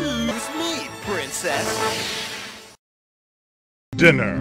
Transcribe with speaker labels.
Speaker 1: Mmm, Choose me, princess.
Speaker 2: Dinner.